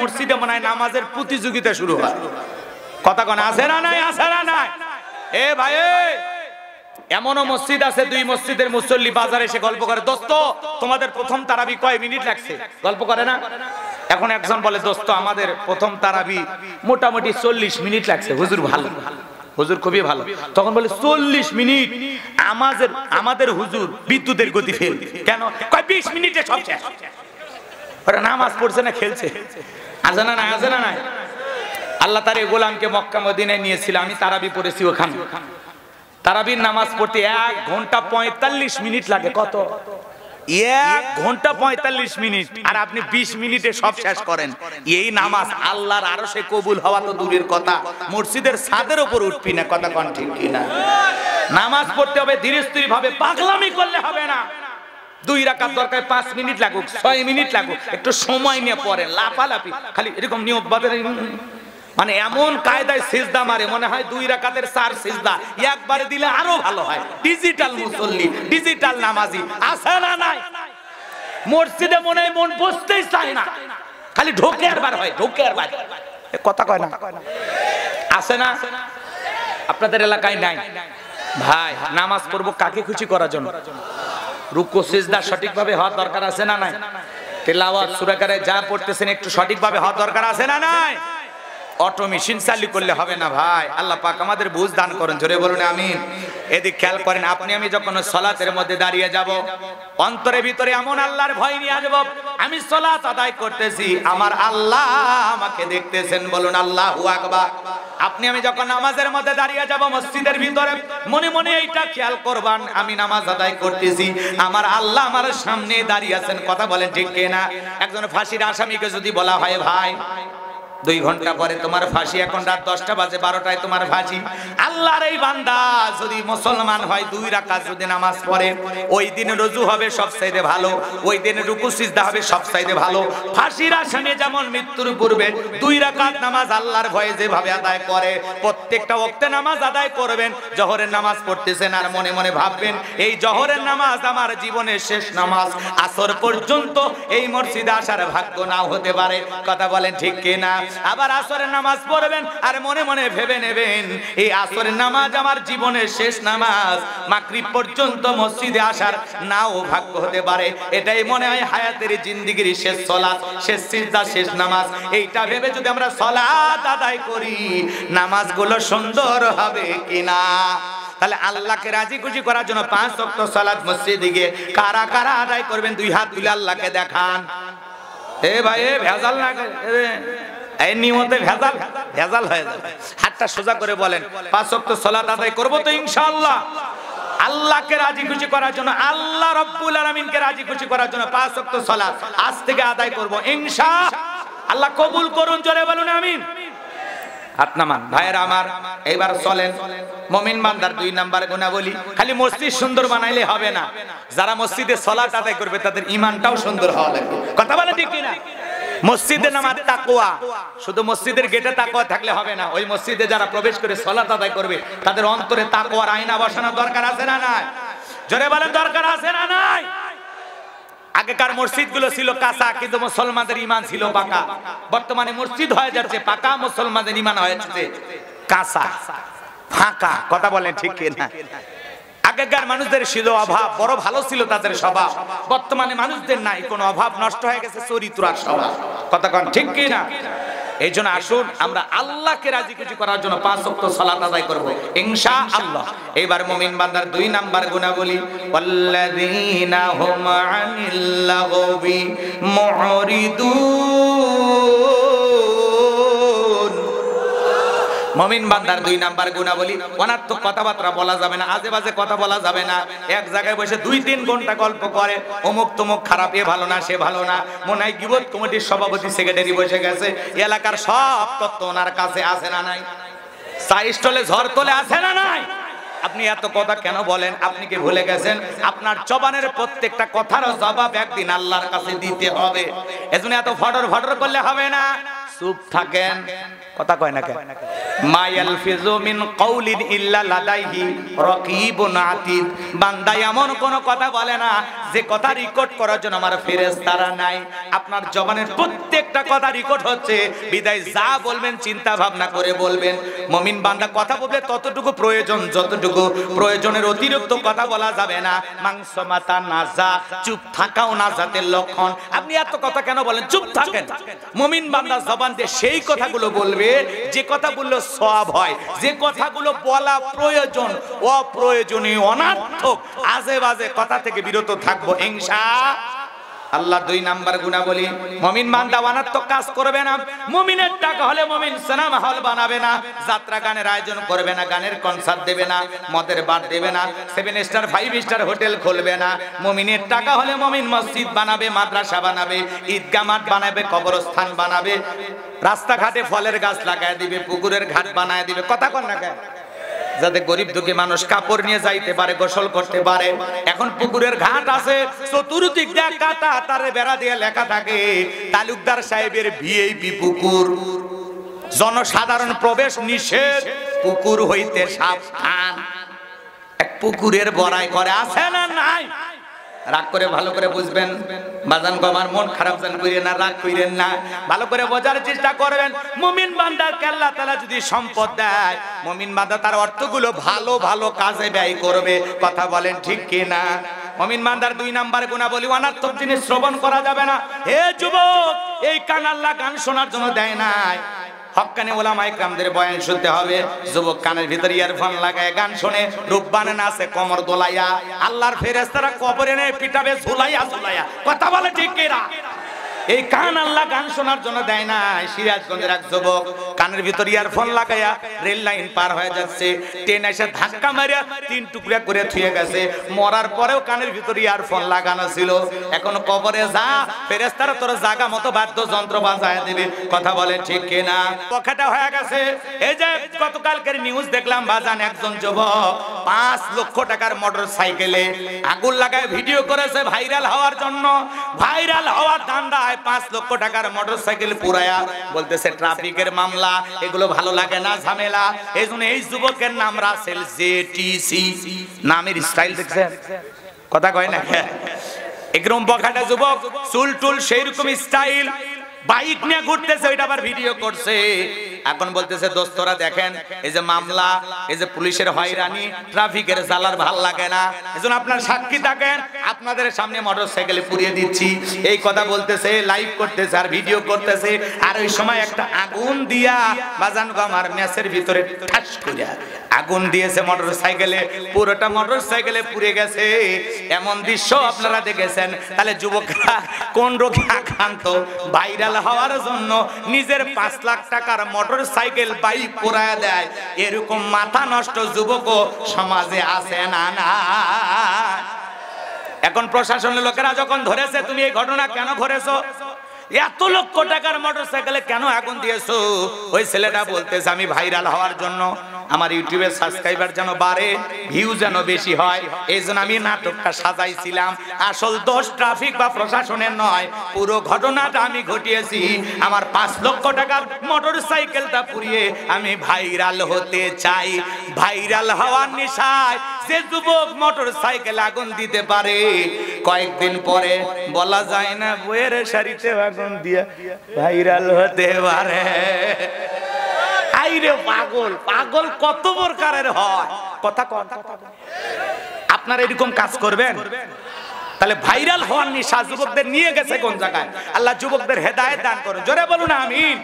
মসজিদে মনে হয় নামাজের প্রতিযোগিতা শুরু হয়। কথা কন, আছে না নাই? আছে না নাই? এ ভাই এমনও মসজিদ আছে, দুই মসজিদের মুসল্লি বাজারে এসে গল্প করে, দোস্ত, তোমাদের প্রথম তারাবি কয় মিনিট লাগছে? গল্প করে না? এখন একজন বলে, দোস্ত, আমাদের প্রথম তারাবি মোটামুটি চল্লিশ মিনিট লাগছে। হুজুর ভালো। হুজুর খুবই ভালো। তখন বলে, চল্লিশ মিনিট? আমাদের আমাদের হুজুর বিদ্যুতের গতি ফেল কেন? কয়, বিশ মিনিটে সব শেষ। ওরা নামাজ পড়ছে না, খেলছে। আছে না না আছে না নাই? আল্লাহ তার এই গোলামকে মক্কা, মদিনায় নিয়েছিল, আমি তারাবি পড়েছি ওখানে। তারাবির নামাজ পড়তে এক ঘণ্টা পঁয়তাল্লিশ মিনিট লাগে, কত? এক ঘণ্টা পঁয়তাল্লিশ মিনিট, আর আপনি বিশ মিনিটে সব শেষ করেন। এই নামাজ আল্লাহর আরও সে কবুল হওয়া তো দূরের কথা। মসজিদের ছাদের উপর উঠবি না, কথা কন ঠিক কিনা? নামাজ পড়তে হবে ধীরে স্থির ভাবে পাগলামি করলে হবে না। দুই রাকাত দরকার, পাঁচ মিনিট লাগুক, ছয় মিনিট লাগুক, একটু সময় নিয়ে পড়েন, লাফালাফি, খালি এরকম নিয়ম বাদের মানে এমন কায়দায় সিজদা মারে, মনে হয় দুই রাকাতের চার সিজদা, একবারে দিলে আরও ভালো হয়। ডিজিটাল মুসল্লি ডিজিটাল নামাজি, আছে না নাই? মসজিদে মনে হয় মন বসতেই চায় না। খালি ঢোকে আর বার হয়, ঢোকে আর বার এ কথা কয় না? আছে না? আপনাদের এলাকায় নাই। ভাই, নামাজ পড়ব কাকে খুশি করার জন্য? রুকু, সিজদা সঠিকভাবে হওয়ার দরকার আছে না নাই? তেলাওয়াত, সুরাকারে যা পড়তেছেন একটু সঠিকভাবে হওয়ার দরকার আছে না নাই? অটো মেশিন চালু করলে হবে না ভাই। আল্লাহ পাক আমাদের বুঝ দান করেন, জোরে বলুন, আমিন। এদিক খেয়াল করেন, আপনি আমি যখন সলাতের মধ্যে দাঁড়িয়ে যাব, অন্তরের ভিতরে এমন আল্লাহর ভয় নিয়ে আসব, আমি সলাত আদায় করতেছি, আমার আল্লাহ আমাকে দেখতেছেন, বলুন, আল্লাহু আকবার। আপনি আমি যখন নামাজের মধ্যে দাঁড়িয়ে যাব, মসজিদের ভিতরে, মনে মনে এইটা খেয়াল করবান, আমি নামাজ আদায় করতেছি, আমার আল্লাহ আমার সামনে দাঁড়িয়ে আছেন, কথা বলেন ঠিক কিনা? একজন ফাঁসির আসামিকে যদি বলা হয়, ভাই দুই ঘণ্টা পরে তোমার ফাঁসি, এখন রাত দশটা বাজে, বারোটায় তোমার ফাঁসি। আল্লাহর এই বান্দা যদি মুসলমান হয়, দুই রাকাত যদি নামাজ পড়ে, ওই দিন রজু হবে সব চাইতে ভালো, ওই দিন রুকু, সিজদা হবে সব চাইতে ভালো। ফাঁসির আসামি যেমন মৃত্যুর পূর্বে, দুই রাকাত নামাজ আল্লাহর ভয়ে যেভাবে আদায় করে, প্রত্যেকটা ওক্তে নামাজ আদায় করবেন, জহরের নামাজ পড়তেছেন আর মনে মনে ভাববেন, এই জহরের নামাজ আমার জীবনের শেষ নামাজ। আসর পর্যন্ত এই মসজিদে আসার ভাগ্য নাও হতে পারে। কথা বলেন ঠিক কিনা? আবার আসরের নামাজ পড়বেন আর মনে মনে ভেবে নেবেন, এই আসরের নামাজ আমার জীবনের শেষ নামাজ। মাগরিব পর্যন্ত মসজিদে আসার নাও ভাগ্য হতে পারে। এটাই মনে হয় হায়াতের জিন্দিগির শেষ সলাৎ, শেষ সিজদা, শেষ নামাজ। এইটা ভেবে যদি আমরা সলাৎ আদায় করি, নামাজগুলো সুন্দর হবে কিনা? তাহলে আল্লাহকে রাজি খুশি করার জন্য পাঁচ ওয়াক্ত সালাত মসজিদে গিয়ে কারা কারা আদায় করবেন? দুই হাত তুলে আল্লাহকে দেখান। এ ভাই ভেজাল না এই নিয়মতে ভেজাল ভেজাল হয়ে যাবে। হাতটা সোজা করে বলেন, পাঁচ ওয়াক্ত সালাত আদায় করব তো ইনশাআল্লাহ। আল্লাহকে রাজি খুশি করার জন্য, আল্লাহ রব্বুল আলামিনকে রাজি খুশি করার জন্য পাঁচ ওয়াক্ত সালাত আজ থেকে আদায় করব, ইনশা আল্লাহ কবুল করুন, জোরে বলুন, আমিন। হাত নামান, ভাইয়ের আমার, এইবার চলেন। মমিন বান্দার দুই নাম্বার গুণাবলী, খালি মসজিদ সুন্দর বানাইলে হবে না। যারা মসজিদে সলাত আদায় করবে, তাদের ইমানটাও সুন্দর হওয়া লাগবে। কথা বলে ঠিক কিনা? মসজিদে নামাজ তাকওয়া। শুধু মসজিদের গেটে তাকওয়া থাকলে হবে না। ওই মসজিদে যারা প্রবেশ করে সলাত আদায় করবে, তাদের অন্তরে তাকওয়ার আয়না বসানোর দরকার আছে না নাই? জোরে বলেন, দরকার আছে না নাই? আগেকার মসজিদগুলো ছিল কাঁচা, কিন্তু মুসলমানদের ইমান ছিল পাকা। বর্তমানে মসজিদ হয়ে যাচ্ছে পাকা, মুসলমানদের ইমান হয়ে যাচ্ছে কাঁচা। ফাঁকা। কথা বলেন ঠিক না আগেকার মানুষদের ছিল অভাব, বড় ভালো ছিল তাদের স্বভাব। বর্তমানে মানুষদের নাই, কোনো অভাব নষ্ট হয়ে গেছে, চরিত্র আর স্বভাব। কথা কন ঠিক কি না? এই জন্য আসুন, আমরা আল্লাহকে রাজি খুশি করার জন্য পাঁচ ওয়াক্ত সালাত আদায় করব। ইনশা আল্লাহ এবার মুমিন বান্দার দুই নাম্বার গুণাবলী, ওয়াল্লাযীনা হুম আনিল লাগবি মুরিদুন মমিন বান্দার দুই নাম্বার গুণাবলী। অনার্থক কথাবার্তা বলা যাবে না আজে বাজে কথা বলা যাবে না। এক জায়গায় বসে দুই, তিন ঘণ্টা গল্প করে, অমুক তমুক খারাপ, এ ভালো না, সে ভালো না। মনে হয় গিবত কমিটির সভাপতি, সেক্রেটারি বসে গেছে। এলাকার সব তত্ত্ব ওনার কাছে আছে না নাই? চা স্টলে ঝড় তোলে আছে না নাই? আপনি এত কথা কেন বলেন? আপনি কি ভুলে গেছেন? আপনার জবানের প্রত্যেকটা কথার জবাব একদিন আল্লাহর কাছে দিতে হবে। এজন্য এত ফটর ফটর করলে হবে না। চুপ থাকেন। কথা কয় না কেন? মা বান্দা এমন কোন কথা বলে না যে কথা রেকর্ড করার জন্য আমার ফেরেশতারা নাই, আপনার জবানের প্রত্যেকটা কথা রেকর্ড হচ্ছে। বিদায় যা বলবেন, চিন্তা ভাবনা করে বলবেন। মুমিন বান্দা কথা বলবে ততটুকু প্রয়োজন, যতটুকু প্রয়োজনের অতিরিক্ত কথা বলা যাবে না। মাংস মাথা নাজা চুপ থাকাও নাজাতের লক্ষণ। আপনি এত কথা কেন বলেন? চুপ থাকেন। মুমিন বান্দা জবান দিয়ে সেই কথাগুলো বলবে, যে কথা বললে সব হয়। যে কথাগুলো বলা প্রয়োজন, অপ্রয়োজনীয়, অনার্থক, আজে বাজে কথা থেকে বিরত থাকব, হিংসা। আল্লাহ দুই নাম্বার গুণা বলি মমিন বান্দা অনার্থক কাজ করবে না। মমিনের টাকা হলে মমিন সিনেমা হল বানাবে না। যাত্রা গানের আয়োজন করবে না, গানের কনসার্ট দেবে না, মদের বার দেবে না seven star five star hotel খুলবে না। মমিনের টাকা হলে মমিন মসজিদ বানাবে, মাদ্রাসা বানাবে ঈদগা মাঠ বানাবে, কবরস্থান বানাবে। রাস্তাঘাটে ফলের গাছ লাগায় দিবে, পুকুরের ঘাট বানায় দিবে। কথা কন না কেন? যাতে গরিব দুঃখী মানুষ কাপড় নিয়ে যাইতে পারে, গোসল করতে পারে। এখন পুকুরের ঘাট আছে, চতুর্দিক দিয়ে কাটা তারে বেড়া দিয়ে লেখা থাকে, তালুকদার সাহেবের ভিআইপি পুকুর। জনসাধারণ প্রবেশ নিষেধ, পুকুর হইতে সাবধান। এক পুকুরের বড়াই করে আছে না নাই? রাগ করে ভালো করে বুঝবেন। বাজান আমার মন খারাপ জান করিয়েন না, রাগ করিয়েন না। ভালো করে বোঝার চেষ্টা করবেন। মুমিন বান্দার কেল্লা তালা যদি সম্পদ দেয়, মুমিন বান্দা তার অর্থগুলো ভালো ভালো কাজে ব্যয় করবে। কথা বলেন ঠিক কি না মমিন বান্দার দুই নাম্বার গুণা বলি অনার্থক জিনিস শ্রবণ করা যাবে না। হে যুবক, এই কানাল্লা গান শোনার জন্য দেয় নাই। হক্কানি ওলামা ইকরামদের বয়ান শুনতে হবে। যুবক কানের ভিতরে ইয়ারফোন লাগায়, গান শুনে। রূপবানে নাচে, কমর দোলাইয়া। আল্লাহর ফেরেস্তারা কবরে পিটাবে, ঝুলাইয়া ঝুলাইয়া। কথা বলে ঠিক কিরা এই কান আল্লাহ গান শোনার জন্য দেয় না সিরাজগঞ্জের এক যুবক কানের ভিতর ইয়ারফোন লাগাইয়া রেল লাইন পার হয়ে যাচ্ছে। ট্রেন এসে ধাক্কা মারিয়া তিন টুকরা করে থুয়ে গেছে। মরার পরেও কানের ভিতর ইয়ারফোন লাগানো ছিল। এখন কবরে যা ফেরেস্তারা তোর জাগা মতো বাদ্যযন্ত্র বাজায় দিবে। কথা বলে ঠিক কিনা? পকেটা হয়ে গেছে। এই যে গতকালকের নিউজ দেখলাম, বাজান একজন যুবক পাঁচ লক্ষ টাকার মোটর সাইকেলে আগুন লাগায় ভিডিও করেছে ভাইরাল হওয়ার জন্য। ভাইরাল হওয়ার ধান্দায় পাঁচ লক্ষ টাকার মোটর সাইকেল পুরায়া বলতেছে, ট্রাফিকের মামলা, এগুলো ভালো লাগে না, ঝামেলা। এই জন্য এই যুবকের নাম রাসেল জেটিসি নামের স্টাইল দেখছেন? কথা কয় না? একরম বখাটা যুবক, চুল টুল সেই রকম স্টাইল। বাইক নিয়ে ঘুরতেছে, ওইটা আবার ভিডিও করছে। এখন বলতেছে, দোস্তরা দেখেন, এই যে মামলা, এই যে পুলিশের হয়রানি, ট্রাফিকের জ্বালার ভালো লাগে না। এজন্য আপনার সাক্ষী থাকেন, আপনাদের সামনে মোটর সাইকেলে পুড়িয়ে দিচ্ছি। এই কথা বলতেছে লাইভ করতেছে, আর ভিডিও করতেছে। আর ওই সময় একটা আগুন দিয়া বাজান আমার ম্যাচের ভিতরে ঠাস করিয়া আগুন দিয়েছে মোটর সাইকেলে পুরোটা মোটর সাইকেলে পুড়ে গেছে। এমন দৃশ্য আপনারা দেখেছেন। তাহলে যুবকরা কোন রোগে আক্রান্ত, ভাইরাল হওয়ার জন্য নিজের পাঁচ লাখ টাকার মোটর সাইকেল বাইক পোড়ায় দেয়। এরকম মাথা নষ্ট যুবকও সমাজে আছে না না। এখন প্রশাসনের লোকেরা যখন ধরেছে, তুমি এই ঘটনা কেন ঘটেছো? এত লক্ষ টাকার মোটর সাইকেলে কেন আগুন দিয়েছ? ওই ছেলেটা বলতেছে, আমি ভাইরাল হওয়ার জন্য আমার ইউটিউবে সাবস্ক্রাইবার যেন বাড়ে ভিউ যেন বেশি হয় এই জন্য আমি নাটকটা সাজাইছিলাম। আসল দোষ ট্রাফিক বা প্রশাসনের নয়, পুরো ঘটনাটা আমি ঘটিয়েছি। আমার পাঁচ লক্ষ টাকার মোটর সাইকেলটা পুড়িয়ে আমি ভাইরাল হতে চাই। ভাইরাল হওয়ার নেশায় যে যুবক মোটর সাইকেল আগুন দিতে পারে কয়েকদিন পরে বলা যায় না বইয়ের শাড়িতে আগুন দিয়ে ভাইরাল হতে পারে। পাগল পাগল কত প্রকারের হয়। কথা আপনারা এরকম কাজ করবেন? তাহলে ভাইরাল হওয়ার নিশা যুবকদের নিয়ে গেছে কোন জায়গায়? আল্লাহ যুবকদের হেদায়েত দান করুন। জোরে বলুন, আমিন।